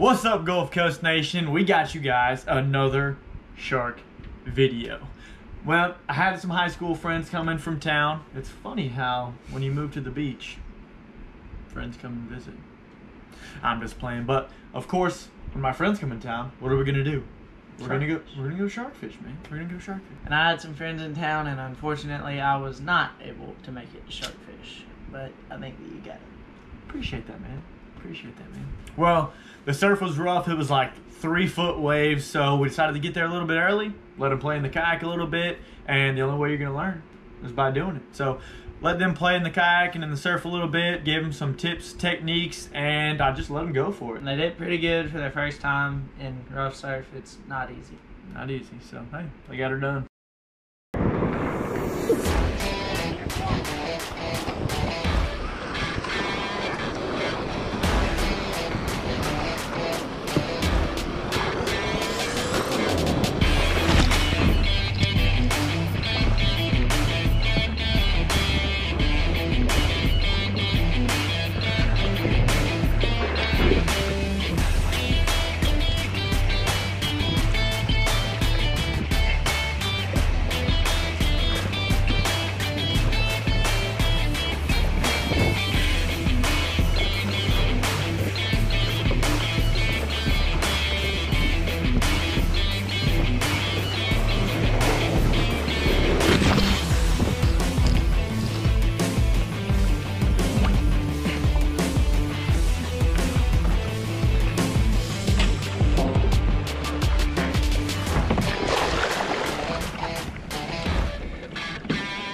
What's up, Gulf Coast Nation? We got you guys another shark video. Well, I had some high school friends coming from town. It's funny how when you move to the beach, friends come and visit. I'm just playing, but of course, when my friends come in town, what are we gonna do? We're gonna go. We're gonna go shark fish, man. We're gonna go shark fish. And I had some friends in town, and unfortunately, I was not able to make it to Sharkfish. But I think that you got it. Appreciate that, man. Appreciate that, man. Well, the surf was rough. It was like three foot waves, so we decided to get there a little bit early, let them play in the kayak a little bit, and the only way you're gonna learn is by doing it. So let them play in the kayak and in the surf a little bit, gave them some tips, techniques, and I just let them go for it. And they did pretty good for their first time in rough surf. It's not easy. Not easy, so hey, they got her done.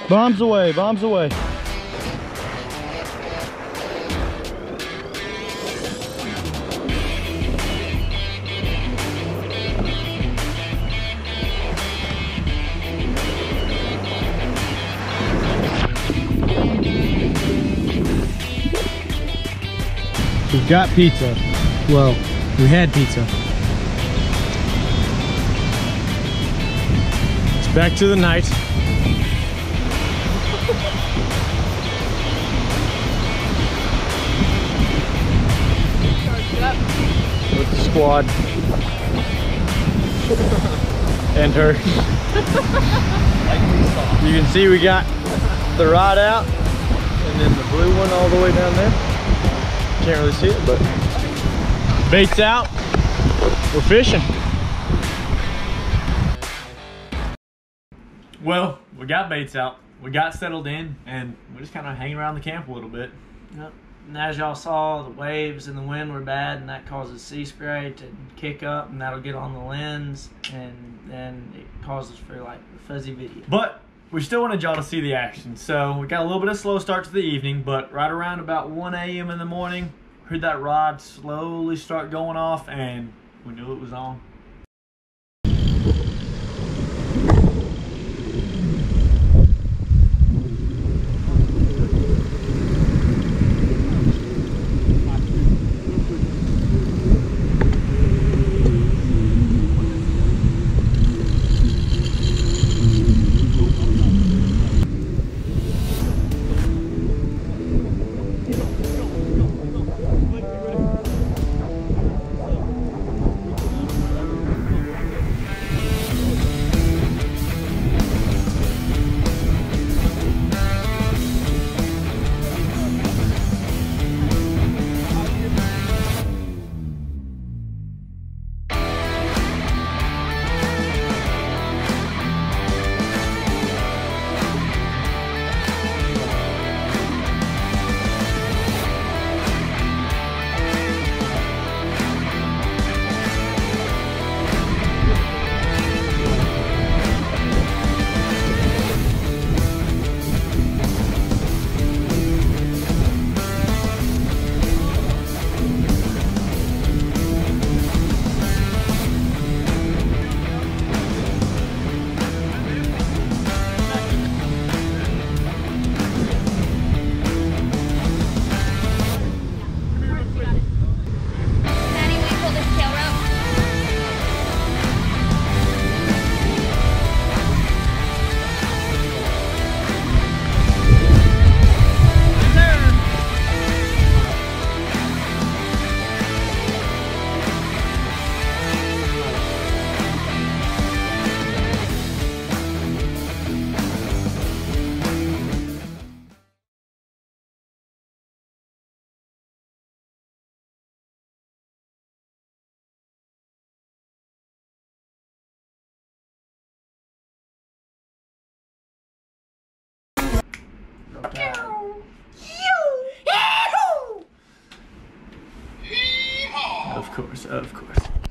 Bombs away, bombs away. We've got pizza. Well, we had pizza. It's back to the night. Squad and her. you can see we got the rod out and then the blue one all the way down there. Can't really see it, but bait's out. We're fishing. Well, we got baits out. We got settled in, and we're just kind of hanging around the camp a little bit. Yep. And as y'all saw, the waves and the wind were bad, and that causes sea spray to kick up, and that'll get on the lens, and then it causes for like fuzzy video. But we still wanted y'all to see the action. So we got a little bit of slow start to the evening, but right around about 1 a.m. in the morning, heard that rod slowly start going off, and we knew it was on. Of course.